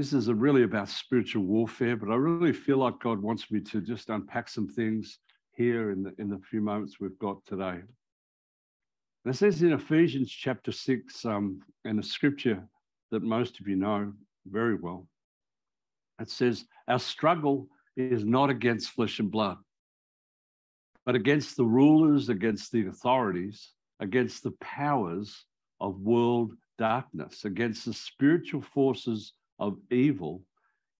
this is really about spiritual warfare, but I really feel like God wants me to just unpack some things here in the, in the few moments we've got today. And it says in Ephesians chapter 6, um, and a scripture that most of you know very well, it says, Our struggle is not against flesh and blood, but against the rulers, against the authorities, against the powers of world darkness, against the spiritual forces of evil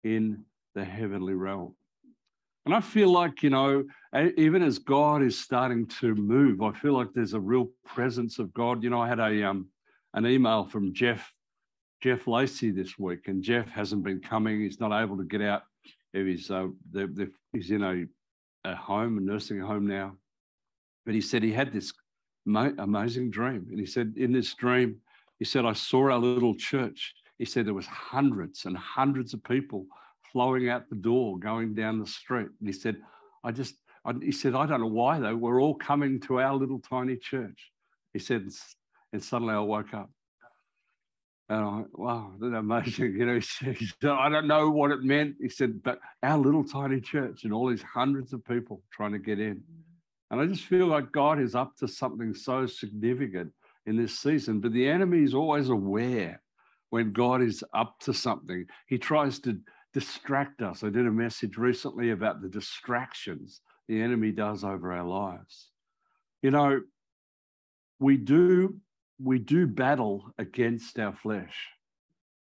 in the heavenly realm. And I feel like, you know, even as God is starting to move, I feel like there's a real presence of God. You know, I had a um, an email from Jeff Jeff Lacey this week, and Jeff hasn't been coming. He's not able to get out of his. Uh, they're, they're, he's in a, a home, a nursing home now. But he said he had this amazing dream, and he said in this dream, he said I saw our little church he said there was hundreds and hundreds of people flowing out the door, going down the street. And he said, I just, I, he said, I don't know why though. We're all coming to our little tiny church. He said, and suddenly I woke up. And I went, wow, that's amazing. You know, he said, I don't know what it meant. He said, but our little tiny church and all these hundreds of people trying to get in. And I just feel like God is up to something so significant in this season, but the enemy is always aware when God is up to something. He tries to distract us. I did a message recently about the distractions the enemy does over our lives. You know, we do we do battle against our flesh,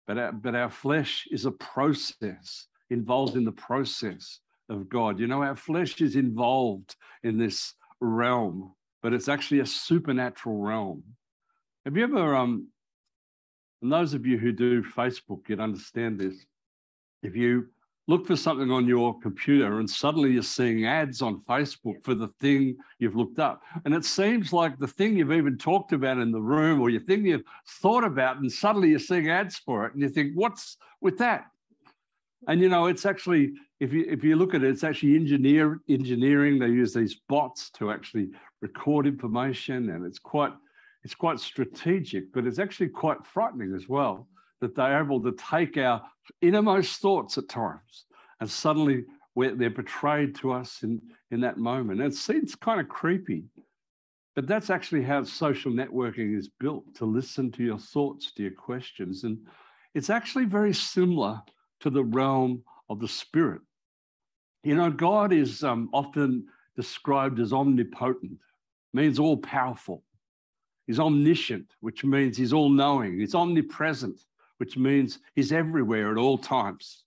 but our, but our flesh is a process involved in the process of God. You know, our flesh is involved in this realm, but it's actually a supernatural realm. Have you ever um and those of you who do Facebook, you'd understand this. If you look for something on your computer and suddenly you're seeing ads on Facebook for the thing you've looked up. And it seems like the thing you've even talked about in the room or your thing you've thought about, and suddenly you're seeing ads for it. And you think, what's with that? And you know, it's actually, if you if you look at it, it's actually engineer engineering. They use these bots to actually record information, and it's quite it's quite strategic, but it's actually quite frightening as well that they're able to take our innermost thoughts at times and suddenly they're betrayed to us in, in that moment. And it seems kind of creepy, but that's actually how social networking is built to listen to your thoughts, to your questions. And it's actually very similar to the realm of the spirit. You know, God is um, often described as omnipotent, means all powerful. He's omniscient, which means he's all knowing. He's omnipresent, which means he's everywhere at all times.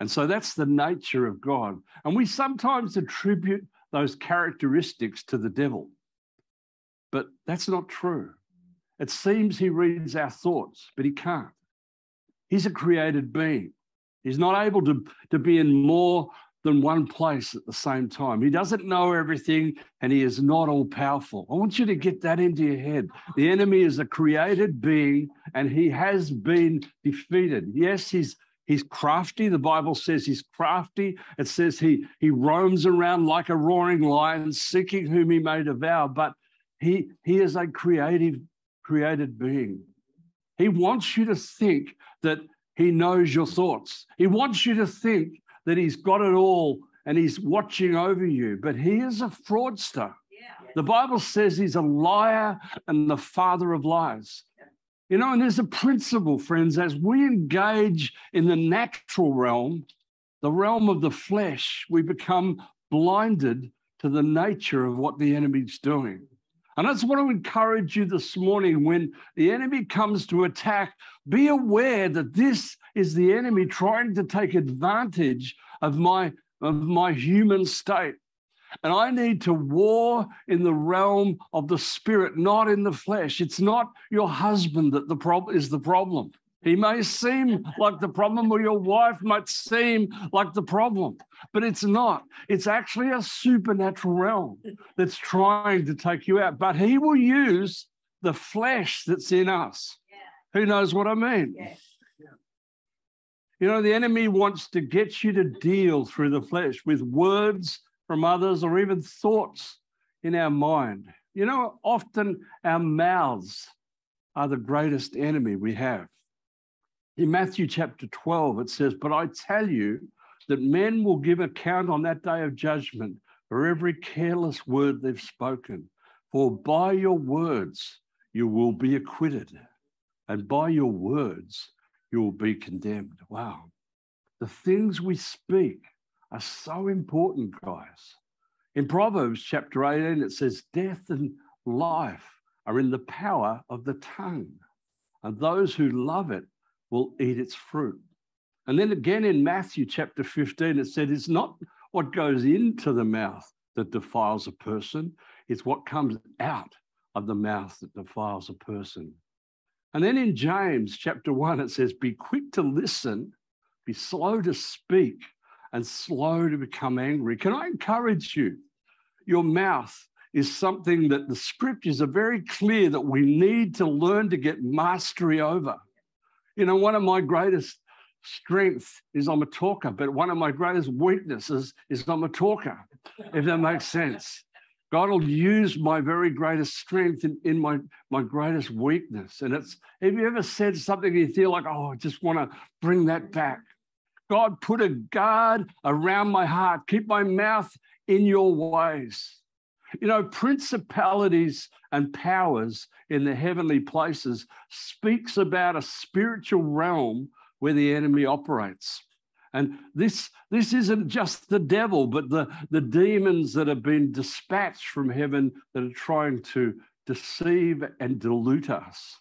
And so that's the nature of God. And we sometimes attribute those characteristics to the devil. But that's not true. It seems he reads our thoughts, but he can't. He's a created being. He's not able to, to be in more than one place at the same time. He doesn't know everything and he is not all powerful. I want you to get that into your head. The enemy is a created being and he has been defeated. Yes, he's he's crafty. The Bible says he's crafty. It says he he roams around like a roaring lion seeking whom he may devour, but he he is a creative created being. He wants you to think that he knows your thoughts. He wants you to think that he's got it all and he's watching over you, but he is a fraudster. Yeah. The Bible says he's a liar and the father of lies. You know, and there's a principle, friends, as we engage in the natural realm, the realm of the flesh, we become blinded to the nature of what the enemy's doing. And I just want to encourage you this morning when the enemy comes to attack, be aware that this is the enemy trying to take advantage of my, of my human state. And I need to war in the realm of the spirit, not in the flesh. It's not your husband that the problem is the problem. He may seem like the problem, or your wife might seem like the problem, but it's not. It's actually a supernatural realm that's trying to take you out. But he will use the flesh that's in us. Yeah. Who knows what I mean? Yes. You know, the enemy wants to get you to deal through the flesh with words from others or even thoughts in our mind. You know, often our mouths are the greatest enemy we have. In Matthew chapter 12, it says, But I tell you that men will give account on that day of judgment for every careless word they've spoken. For by your words you will be acquitted, and by your words you will be condemned. Wow. The things we speak are so important, guys. In Proverbs chapter 18, it says, Death and life are in the power of the tongue, and those who love it will eat its fruit. And then again in Matthew chapter 15, it said, It's not what goes into the mouth that defiles a person, it's what comes out of the mouth that defiles a person. And then in James chapter 1, it says, Be quick to listen, be slow to speak, and slow to become angry. Can I encourage you? Your mouth is something that the scriptures are very clear that we need to learn to get mastery over. You know, one of my greatest strengths is I'm a talker, but one of my greatest weaknesses is I'm a talker, if that makes sense. God will use my very greatest strength in, in my, my greatest weakness. And it's, have you ever said something you feel like, oh, I just want to bring that back? God, put a guard around my heart, keep my mouth in your ways. You know, principalities and powers in the heavenly places speaks about a spiritual realm where the enemy operates. And this, this isn't just the devil, but the, the demons that have been dispatched from heaven that are trying to deceive and dilute us.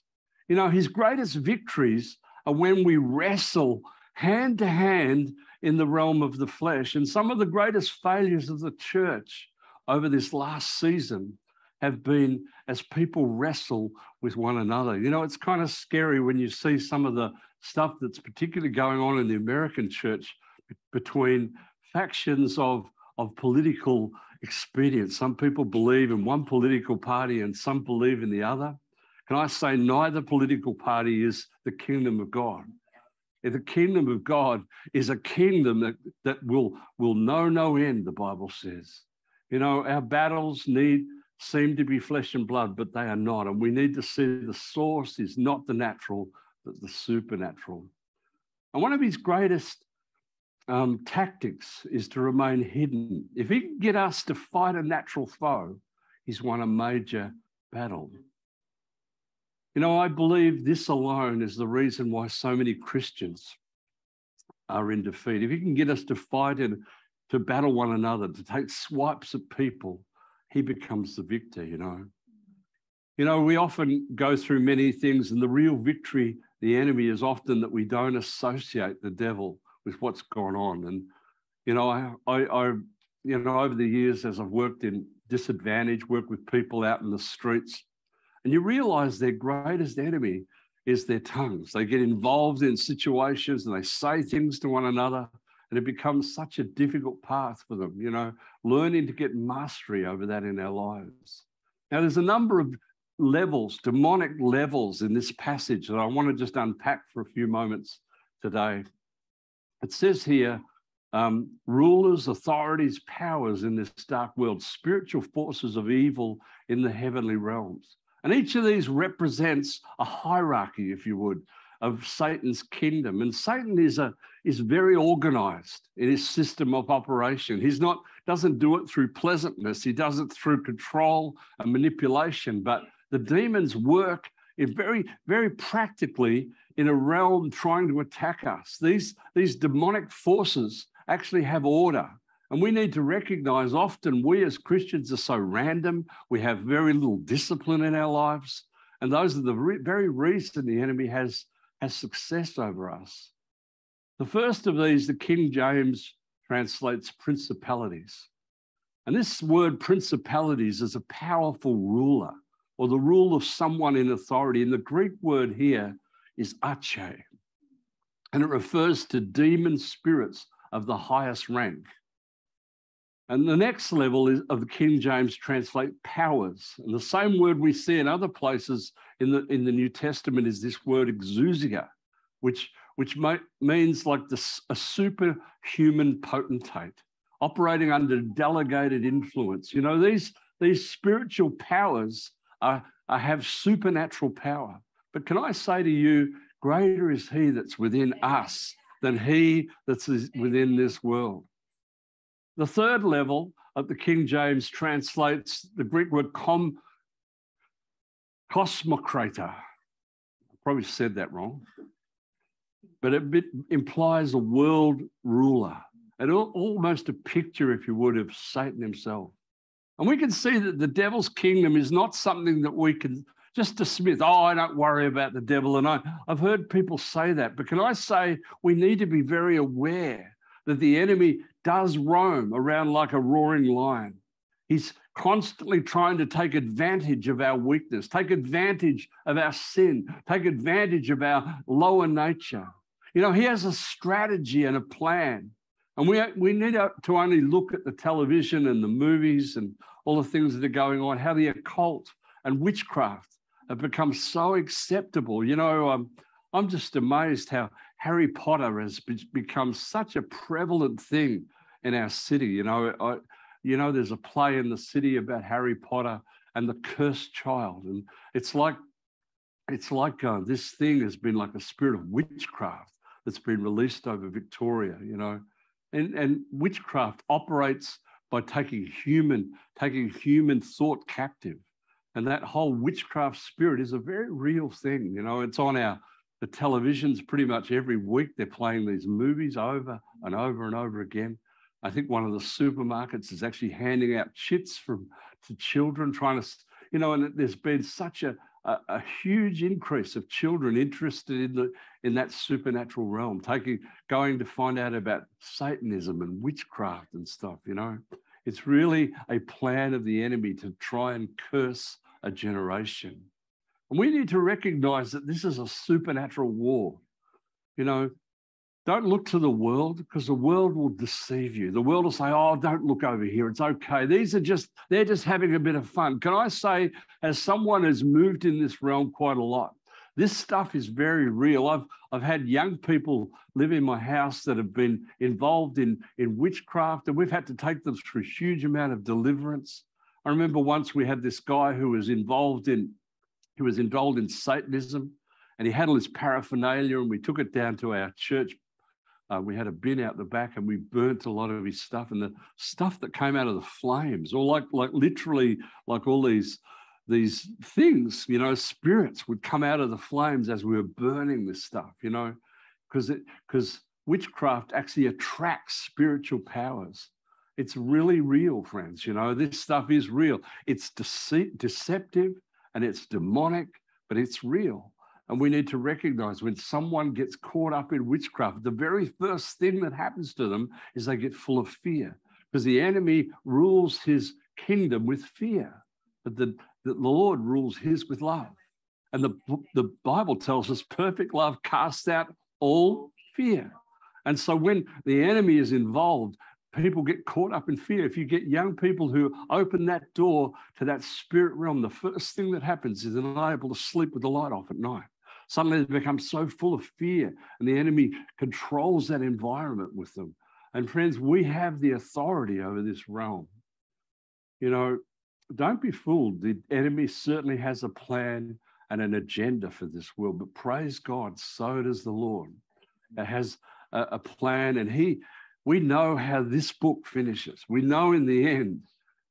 You know, his greatest victories are when we wrestle hand to hand in the realm of the flesh. And some of the greatest failures of the church over this last season have been as people wrestle with one another. You know, it's kind of scary when you see some of the stuff that's particularly going on in the American church between factions of, of political expedience. Some people believe in one political party and some believe in the other. Can I say neither political party is the kingdom of God? The kingdom of God is a kingdom that, that will, will know no end, the Bible says. You know, our battles need seem to be flesh and blood, but they are not. And we need to see the source is not the natural, but the supernatural. And one of his greatest um, tactics is to remain hidden. If he can get us to fight a natural foe, he's won a major battle. You know, I believe this alone is the reason why so many Christians are in defeat. If he can get us to fight and to battle one another, to take swipes at people, he becomes the victor, you know. You know, we often go through many things, and the real victory, the enemy, is often that we don't associate the devil with what's gone on. And, you know, I, I, I you know, over the years, as I've worked in disadvantage, worked with people out in the streets, and you realize their greatest enemy is their tongues. They get involved in situations and they say things to one another and it becomes such a difficult path for them, you know, learning to get mastery over that in our lives. Now, there's a number of levels, demonic levels in this passage that I want to just unpack for a few moments today. It says here, um, rulers, authorities, powers in this dark world, spiritual forces of evil in the heavenly realms. And each of these represents a hierarchy, if you would, of Satan's kingdom. And Satan is a is very organized in his system of operation. He's not doesn't do it through pleasantness. He does it through control and manipulation. But the demons work in very, very practically in a realm trying to attack us. These, these demonic forces actually have order. And we need to recognize often we as Christians are so random. We have very little discipline in our lives. And those are the re- very reason the enemy has has success over us. The first of these, the King James translates principalities. And this word principalities is a powerful ruler or the rule of someone in authority. And the Greek word here is arche, and it refers to demon spirits of the highest rank. And the next level is, of the King James translate powers. And the same word we see in other places in the, in the New Testament is this word exousia, which, which means like a superhuman potentate operating under delegated influence. You know, these, these spiritual powers are, are, have supernatural power. But can I say to you, greater is he that's within us than he that's within this world. The third level of the King James translates the Greek word com, cosmocrator. I probably said that wrong, but it implies a world ruler and almost a picture, if you would, of Satan himself. And we can see that the devil's kingdom is not something that we can just dismiss. Oh, I don't worry about the devil. And I, I've heard people say that. But can I say we need to be very aware that the enemy does roam around like a roaring lion. He's constantly trying to take advantage of our weakness, take advantage of our sin, take advantage of our lower nature. You know, he has a strategy and a plan. And we, we need to only look at the television and the movies and all the things that are going on, how the occult and witchcraft have become so acceptable. You know, um, I'm just amazed how Harry Potter has become such a prevalent thing in our city. You know, I, you know, there's a play in the city about Harry Potter and the cursed child, and it's like it's like uh, this thing has been like a spirit of witchcraft that's been released over Victoria. You know, and and witchcraft operates by taking human taking human thought captive, and that whole witchcraft spirit is a very real thing. You know, it's on our the televisions pretty much every week they're playing these movies over and over and over again i think one of the supermarkets is actually handing out chits from to children trying to you know and there's been such a, a, a huge increase of children interested in the in that supernatural realm taking going to find out about satanism and witchcraft and stuff you know it's really a plan of the enemy to try and curse a generation and we need to recognize that this is a supernatural war. You know, don't look to the world because the world will deceive you. The world will say, oh, don't look over here. It's okay. These are just, they're just having a bit of fun. Can I say, as someone who's moved in this realm quite a lot, this stuff is very real. I've, I've had young people live in my house that have been involved in, in witchcraft, and we've had to take them through a huge amount of deliverance. I remember once we had this guy who was involved in he was involved in Satanism and he had all his paraphernalia, and we took it down to our church. Uh, we had a bin out the back and we burnt a lot of his stuff and the stuff that came out of the flames, or like like literally like all these these things, you know, spirits would come out of the flames as we were burning this stuff, you know, because it because witchcraft actually attracts spiritual powers. It's really real, friends. You know, this stuff is real. It's dece- deceptive and it's demonic, but it's real. And we need to recognize when someone gets caught up in witchcraft, the very first thing that happens to them is they get full of fear because the enemy rules his kingdom with fear, but the, the Lord rules his with love. And the, the Bible tells us perfect love casts out all fear. And so when the enemy is involved, people get caught up in fear. If you get young people who open that door to that spirit realm, the first thing that happens is they're not able to sleep with the light off at night. Suddenly they become so full of fear, and the enemy controls that environment with them. And friends, we have the authority over this realm. You know, don't be fooled. The enemy certainly has a plan and an agenda for this world, but praise God, so does the Lord. It has a, a plan, and He we know how this book finishes. We know in the end,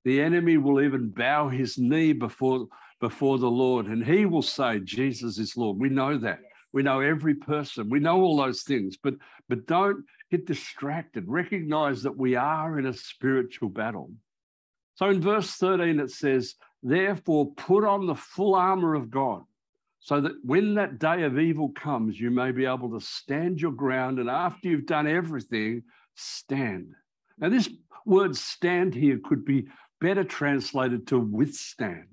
the enemy will even bow his knee before, before the Lord and he will say, Jesus is Lord. We know that. We know every person. We know all those things, but, but don't get distracted. Recognize that we are in a spiritual battle. So in verse 13, it says, Therefore, put on the full armor of God, so that when that day of evil comes, you may be able to stand your ground. And after you've done everything, stand. Now, this word stand here could be better translated to withstand.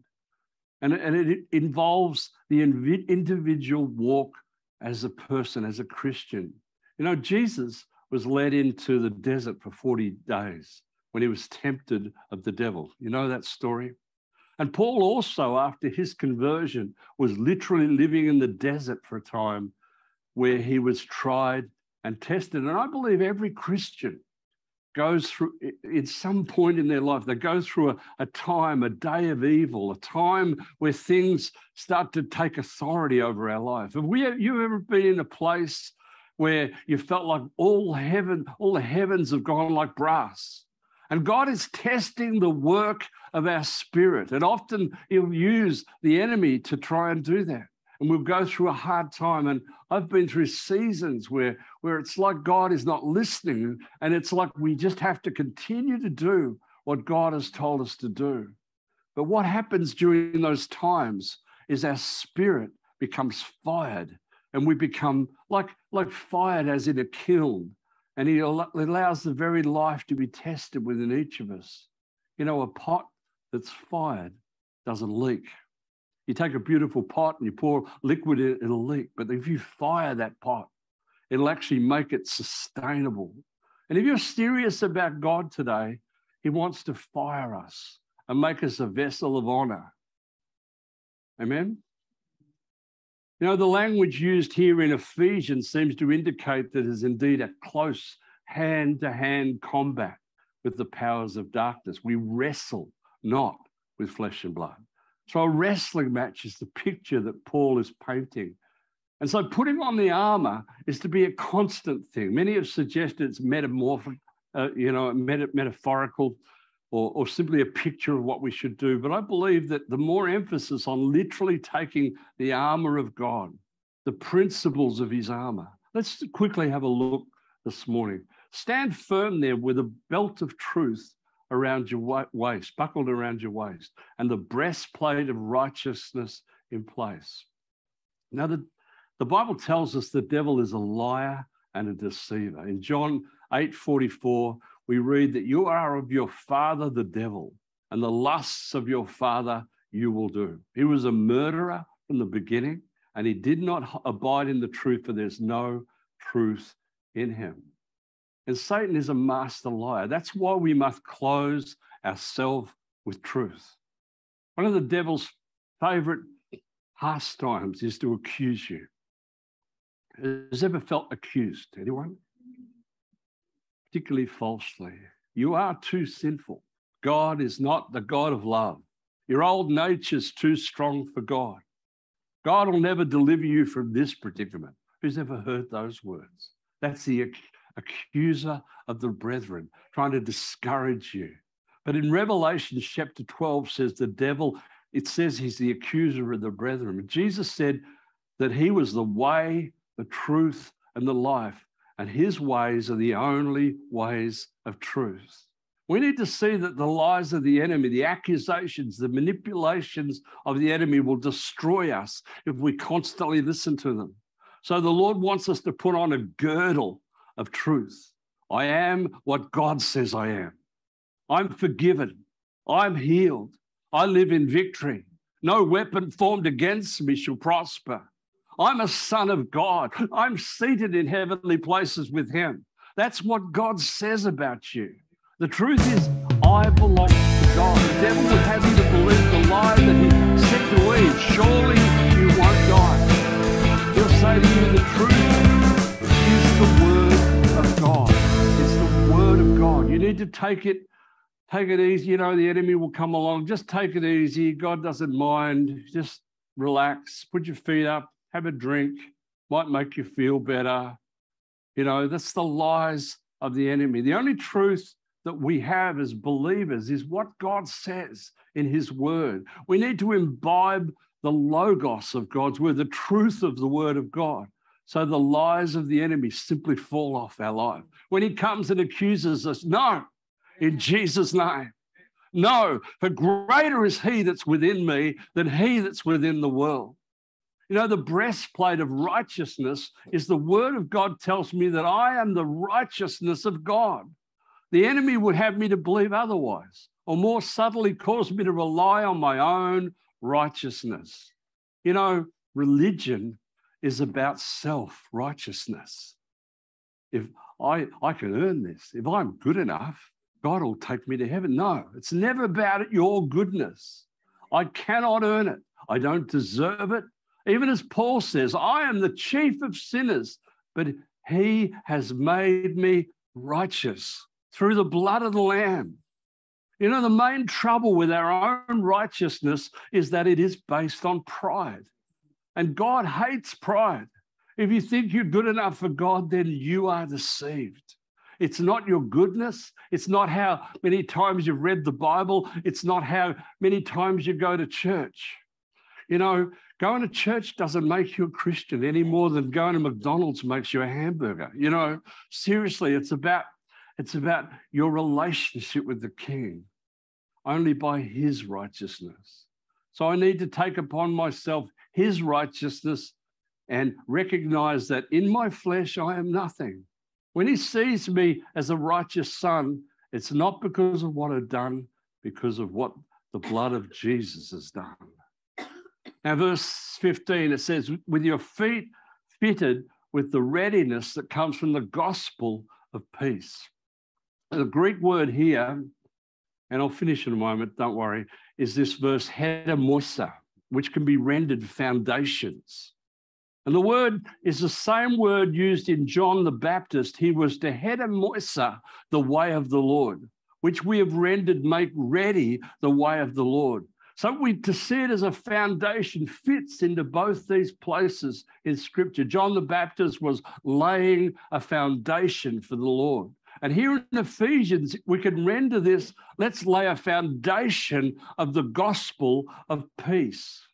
And, and it involves the individual walk as a person, as a Christian. You know, Jesus was led into the desert for 40 days when he was tempted of the devil. You know that story? And Paul also, after his conversion, was literally living in the desert for a time where he was tried and tested. And I believe every Christian goes through, in some point in their life, they go through a, a time, a day of evil, a time where things start to take authority over our life. Have we, you ever been in a place where you felt like all heaven, all the heavens have gone like brass? And God is testing the work of our spirit. And often He'll use the enemy to try and do that. And we'll go through a hard time. And I've been through seasons where, where it's like God is not listening. And it's like we just have to continue to do what God has told us to do. But what happens during those times is our spirit becomes fired and we become like, like fired as in a kiln and he allows the very life to be tested within each of us. You know, a pot that's fired doesn't leak. You take a beautiful pot and you pour liquid in it, it'll leak. But if you fire that pot, it'll actually make it sustainable. And if you're serious about God today, He wants to fire us and make us a vessel of honor. Amen? You know, the language used here in Ephesians seems to indicate that it is indeed a close hand to hand combat with the powers of darkness. We wrestle not with flesh and blood. So, a wrestling match is the picture that Paul is painting. And so, putting on the armor is to be a constant thing. Many have suggested it's metamorphic, uh, you know, meta- metaphorical or, or simply a picture of what we should do. But I believe that the more emphasis on literally taking the armor of God, the principles of his armor. Let's quickly have a look this morning. Stand firm there with a belt of truth around your waist, buckled around your waist, and the breastplate of righteousness in place. Now, the, the Bible tells us the devil is a liar and a deceiver. In John 8 44, we read that you are of your father, the devil, and the lusts of your father you will do. He was a murderer from the beginning, and he did not abide in the truth, for there's no truth in him. And Satan is a master liar. That's why we must close ourselves with truth. One of the devil's favorite pastimes is to accuse you. Has ever felt accused? Anyone? particularly falsely. You are too sinful. God is not the God of love. Your old nature's too strong for God. God will never deliver you from this predicament. Who's ever heard those words? That's the accuser of the brethren trying to discourage you. But in Revelation chapter 12 says the devil, it says he's the accuser of the brethren. Jesus said that he was the way, the truth, and the life and his ways are the only ways of truth. We need to see that the lies of the enemy, the accusations, the manipulations of the enemy will destroy us if we constantly listen to them. So the Lord wants us to put on a girdle of truth. I am what God says I am. I'm forgiven. I'm healed. I live in victory. No weapon formed against me shall prosper. I'm a son of God. I'm seated in heavenly places with him. That's what God says about you. The truth is, I belong to God. The devil would have you to believe the lie that he said to Eve, surely you won't die. He'll say to you, the truth You need mm. to take it take it easy. You know, the enemy will come along. Just take it easy. God doesn't mind. Just relax, put your feet up, have a drink, might make you feel better. You know, that's the lies of the enemy. The only truth that we have as believers is what God says in his word. We need to imbibe the logos of God's word, the truth of the word of God. So the lies of the enemy simply fall off our life. When he comes and accuses us, no, in Jesus' name. No, for greater is he that's within me than he that's within the world. You know, the breastplate of righteousness is the word of God tells me that I am the righteousness of God. The enemy would have me to believe otherwise, or more subtly cause me to rely on my own righteousness. You know, religion is about self righteousness. If I, I can earn this, if I'm good enough, God will take me to heaven. No, it's never about your goodness. I cannot earn it. I don't deserve it. Even as Paul says, I am the chief of sinners, but he has made me righteous through the blood of the Lamb. You know, the main trouble with our own righteousness is that it is based on pride. And God hates pride. If you think you're good enough for God, then you are deceived. It's not your goodness. It's not how many times you've read the Bible. It's not how many times you go to church. You know, going to church doesn't make you a Christian any more than going to McDonald's makes you a hamburger. You know, seriously, it's about it's about your relationship with the King only by his righteousness. So I need to take upon myself his righteousness and recognize that in my flesh I am nothing. When he sees me as a righteous son, it's not because of what I've done, because of what the blood of Jesus has done. Now, verse 15, it says, with your feet fitted with the readiness that comes from the gospel of peace. The Greek word here, and I'll finish in a moment, don't worry, is this verse hedamosa, which can be rendered foundations. And the word is the same word used in John the Baptist. He was to hedamosa, the way of the Lord, which we have rendered make ready the way of the Lord. So we to see it as a foundation fits into both these places in Scripture. John the Baptist was laying a foundation for the Lord. And here in Ephesians, we can render this let's lay a foundation of the gospel of peace.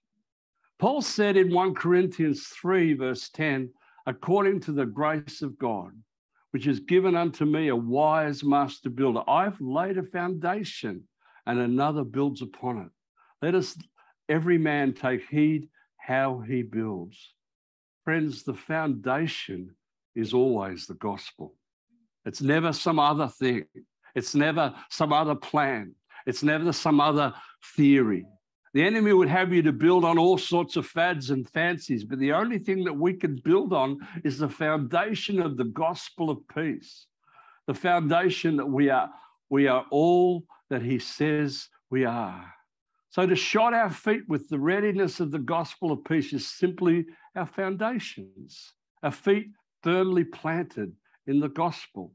Paul said in 1 Corinthians 3, verse 10, according to the grace of God, which is given unto me, a wise master builder, I've laid a foundation and another builds upon it. Let us, every man, take heed how he builds. Friends, the foundation is always the gospel. It's never some other thing. It's never some other plan. It's never some other theory. The enemy would have you to build on all sorts of fads and fancies, but the only thing that we can build on is the foundation of the gospel of peace. The foundation that we are we are all that he says we are. So to shod our feet with the readiness of the gospel of peace is simply our foundations, our feet firmly planted in the gospel.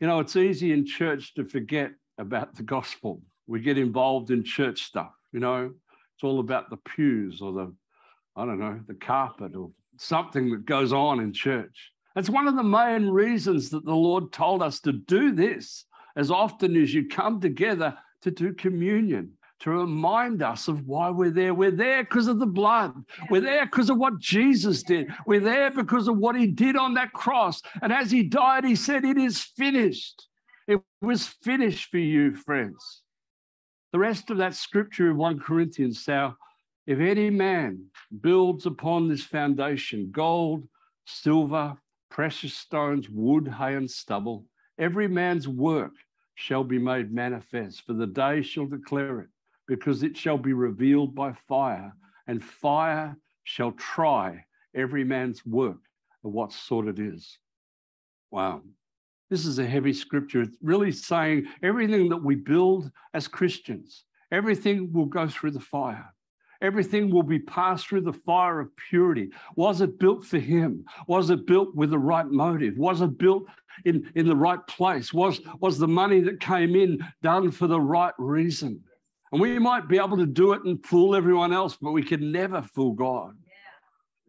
You know, it's easy in church to forget about the gospel. We get involved in church stuff, you know, it's all about the pews or the, I don't know, the carpet or something that goes on in church. That's one of the main reasons that the Lord told us to do this as often as you come together to do communion to remind us of why we're there. We're there because of the blood. We're there because of what Jesus did. We're there because of what he did on that cross. And as he died, he said, It is finished. It was finished for you, friends. The rest of that scripture in 1 Corinthians now, if any man builds upon this foundation gold, silver, precious stones, wood, hay, and stubble, every man's work shall be made manifest, for the day shall declare it because it shall be revealed by fire, and fire shall try every man's work of what sort it is. Wow. This is a heavy scripture. It's really saying everything that we build as Christians, everything will go through the fire. Everything will be passed through the fire of purity. Was it built for him? Was it built with the right motive? Was it built in, in the right place? Was, was the money that came in done for the right reason? And we might be able to do it and fool everyone else, but we can never fool God. Yeah.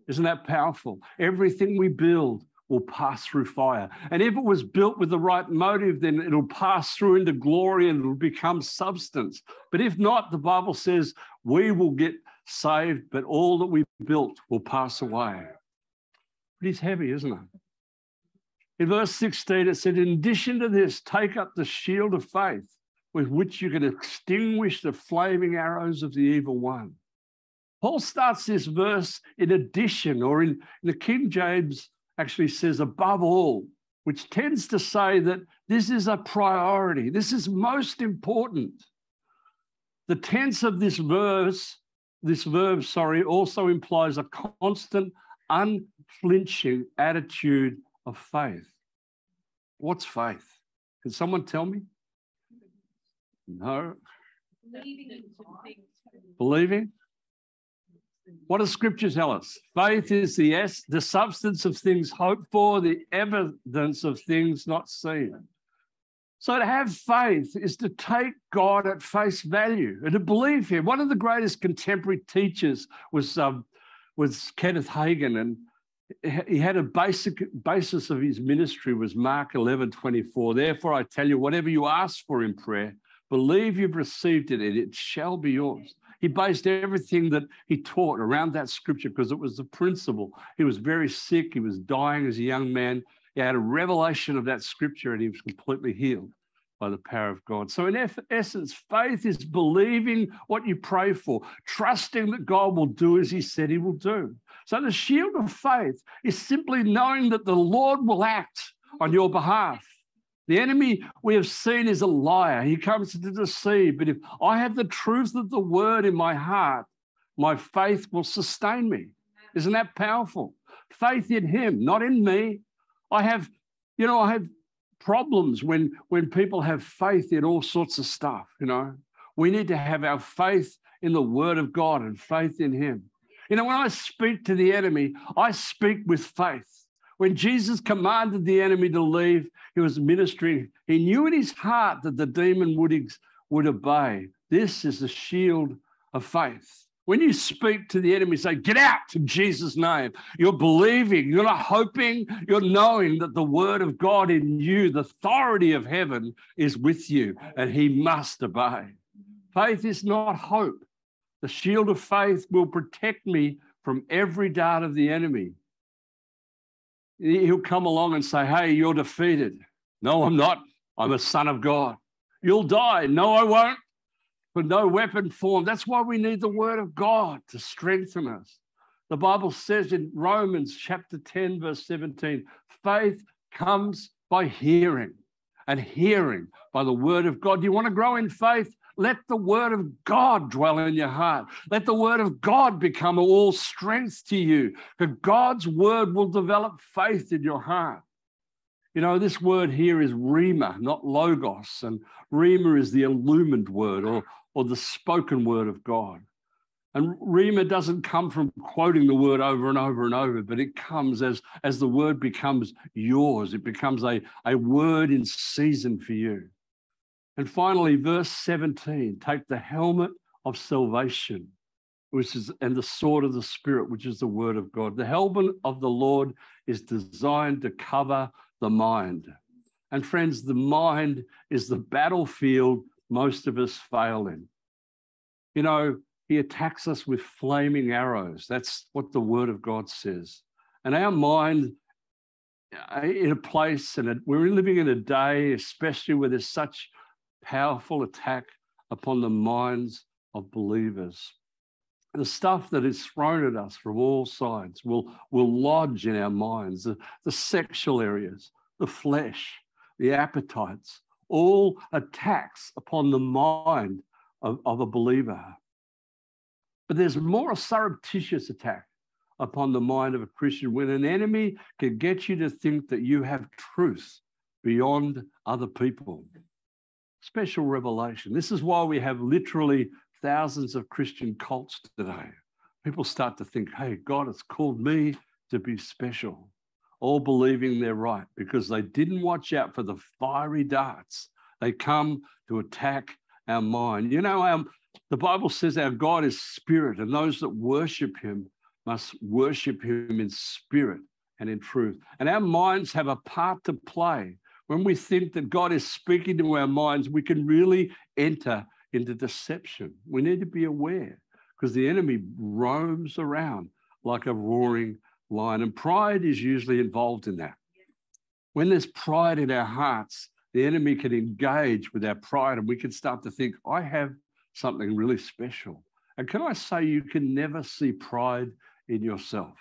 Isn't that powerful? Everything we build will pass through fire. And if it was built with the right motive, then it'll pass through into glory and it'll become substance. But if not, the Bible says we will get saved, but all that we built will pass away. Pretty heavy, isn't it? In verse 16, it said, In addition to this, take up the shield of faith with which you can extinguish the flaming arrows of the evil one. Paul starts this verse in addition, or in, in the King James actually says above all, which tends to say that this is a priority. This is most important. The tense of this verse, this verb, sorry, also implies a constant, unflinching attitude of faith. What's faith? Can someone tell me? No. Believing. Believing. What does scripture tell us? Faith is the es- the substance of things hoped for, the evidence of things not seen. So to have faith is to take God at face value and to believe Him. One of the greatest contemporary teachers was um, was Kenneth Hagin, and he had a basic basis of his ministry was Mark 11, 24. Therefore, I tell you, whatever you ask for in prayer, believe you've received it, and it shall be yours. He based everything that he taught around that scripture because it was the principle. He was very sick. He was dying as a young man. He had a revelation of that scripture and he was completely healed by the power of God. So, in essence, faith is believing what you pray for, trusting that God will do as he said he will do. So, the shield of faith is simply knowing that the Lord will act on your behalf. The enemy we have seen is a liar. He comes to deceive. But if I have the truth of the word in my heart, my faith will sustain me. Isn't that powerful? Faith in him, not in me. I have, you know, I have problems when when people have faith in all sorts of stuff, you know. We need to have our faith in the word of God and faith in him. You know, when I speak to the enemy, I speak with faith. When Jesus commanded the enemy to leave, he was ministering. He knew in his heart that the demon would, would obey. This is the shield of faith. When you speak to the enemy, say, Get out in Jesus' name. You're believing, you're not hoping, you're knowing that the word of God in you, the authority of heaven, is with you and he must obey. Faith is not hope. The shield of faith will protect me from every dart of the enemy. He'll come along and say, Hey, you're defeated. No, I'm not. I'm a son of God. You'll die. No, I won't. But no weapon formed. That's why we need the word of God to strengthen us. The Bible says in Romans chapter 10, verse 17, faith comes by hearing, and hearing by the word of God. Do you want to grow in faith? Let the word of God dwell in your heart. Let the word of God become all strength to you. Because God's word will develop faith in your heart. You know, this word here is rhema, not logos. And rhema is the illumined word or, or the spoken word of God. And rhema doesn't come from quoting the word over and over and over, but it comes as, as the word becomes yours. It becomes a, a word in season for you. And finally, verse 17 take the helmet of salvation, which is, and the sword of the Spirit, which is the word of God. The helmet of the Lord is designed to cover the mind. And friends, the mind is the battlefield most of us fail in. You know, he attacks us with flaming arrows. That's what the word of God says. And our mind, uh, in a place, and we're living in a day, especially where there's such powerful attack upon the minds of believers. The stuff that is thrown at us from all sides will, will lodge in our minds the, the sexual areas, the flesh, the appetites, all attacks upon the mind of, of a believer. But there's more a surreptitious attack upon the mind of a Christian when an enemy can get you to think that you have truth beyond other people special revelation. This is why we have literally thousands of Christian cults today. People start to think, hey, God has called me to be special, all believing they're right because they didn't watch out for the fiery darts. They come to attack our mind. You know, um, the Bible says our God is spirit, and those that worship him must worship him in spirit and in truth. And our minds have a part to play when we think that God is speaking to our minds, we can really enter into deception. We need to be aware because the enemy roams around like a roaring lion, and pride is usually involved in that. When there's pride in our hearts, the enemy can engage with our pride, and we can start to think, I have something really special. And can I say, you can never see pride in yourself.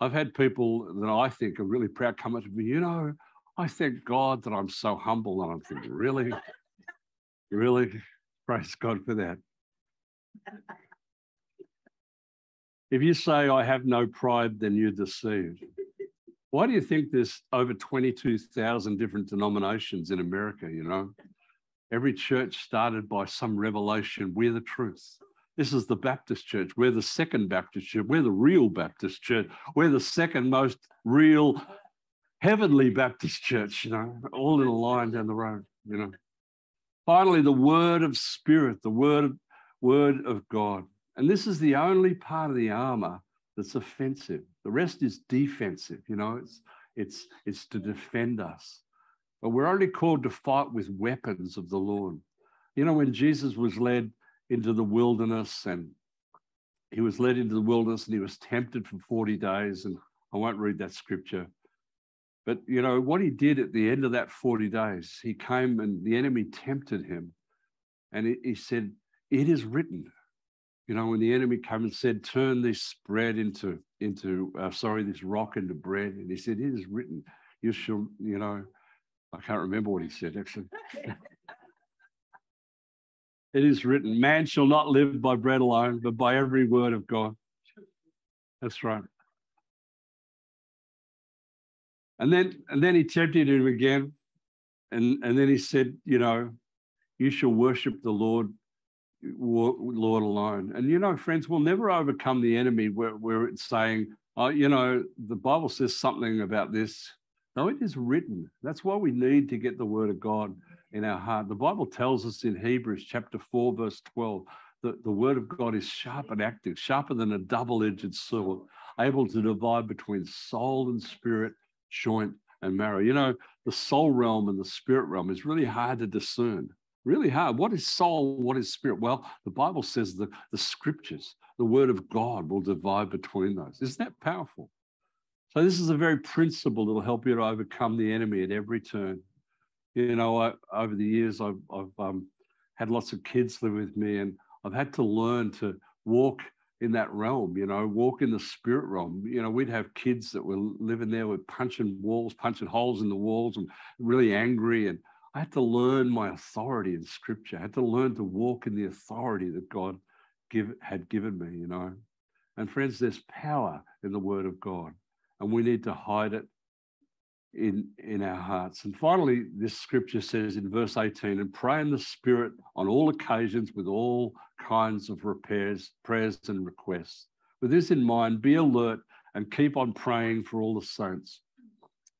I've had people that I think are really proud come up to me, you know, I thank God that I'm so humble and I'm thinking, really? Really? Praise God for that. If you say, I have no pride, then you're deceived. Why do you think there's over 22,000 different denominations in America? You know, every church started by some revelation. We're the truth. This is the Baptist church. We're the second Baptist church. We're the real Baptist church. We're the second most real Heavenly Baptist Church, you know, all in a line down the road. you know. Finally, the word of spirit, the word of, word of God. And this is the only part of the armor that's offensive. The rest is defensive, you know, it's it's it's to defend us. But we're only called to fight with weapons of the Lord. You know, when Jesus was led into the wilderness and he was led into the wilderness and he was tempted for 40 days, and I won't read that scripture. But you know what he did at the end of that 40 days, he came and the enemy tempted him. And he, he said, It is written. You know, when the enemy came and said, Turn this bread into, into uh, sorry, this rock into bread. And he said, It is written. You shall, you know, I can't remember what he said actually. it is written, Man shall not live by bread alone, but by every word of God. That's right. And then and then he tempted him again. And, and then he said, you know, you shall worship the Lord, Lord alone. And you know, friends, we'll never overcome the enemy where, where it's saying, oh, you know, the Bible says something about this. No, it is written. That's why we need to get the word of God in our heart. The Bible tells us in Hebrews chapter 4, verse 12, that the word of God is sharp and active, sharper than a double-edged sword, able to divide between soul and spirit, joint, and marrow. You know, the soul realm and the spirit realm is really hard to discern. Really hard. What is soul? What is spirit? Well, the Bible says the, the scriptures, the word of God will divide between those. Isn't that powerful? So, this is a very principle that will help you to overcome the enemy at every turn. You know, I, over the years, I've, I've um, had lots of kids live with me, and I've had to learn to walk in that realm, you know, walk in the spirit realm. You know, we'd have kids that were living there with punching walls, punching holes in the walls and really angry. And I had to learn my authority in scripture. I had to learn to walk in the authority that God give, had given me, you know. And friends, there's power in the word of God, and we need to hide it in, in our hearts. And finally, this scripture says in verse 18, and pray in the Spirit on all occasions with all kinds of repairs, prayers and requests. With this in mind, be alert and keep on praying for all the saints.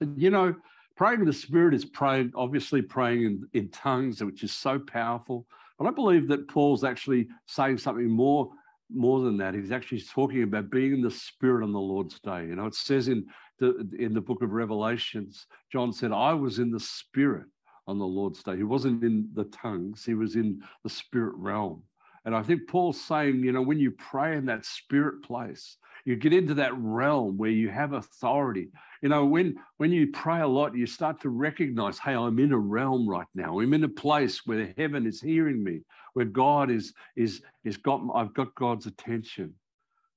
And you know, praying in the Spirit is praying, obviously praying in, in tongues, which is so powerful. But I believe that Paul's actually saying something more more than that. He's actually talking about being in the Spirit on the Lord's day. You know, it says in the, in the book of Revelations, John said, I was in the spirit on the Lord's day. He wasn't in the tongues, he was in the spirit realm. And I think Paul's saying, you know, when you pray in that spirit place, you get into that realm where you have authority. You know, when when you pray a lot, you start to recognize, hey, I'm in a realm right now. I'm in a place where heaven is hearing me, where God is is is got I've got God's attention.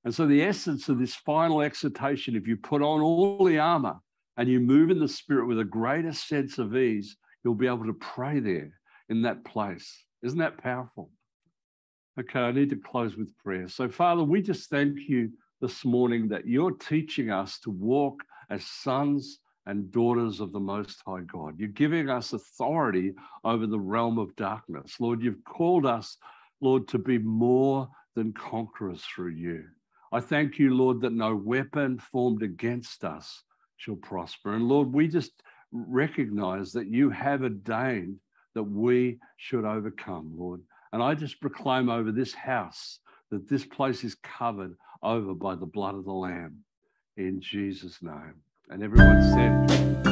And so, the essence of this final exhortation, if you put on all the armor and you move in the spirit with a greater sense of ease, you'll be able to pray there in that place. Isn't that powerful? Okay, I need to close with prayer. So, Father, we just thank you this morning that you're teaching us to walk as sons and daughters of the Most High God. You're giving us authority over the realm of darkness. Lord, you've called us, Lord, to be more than conquerors through you. I thank you, Lord, that no weapon formed against us shall prosper. And Lord, we just recognize that you have ordained that we should overcome, Lord. And I just proclaim over this house that this place is covered over by the blood of the Lamb in Jesus' name. And everyone said,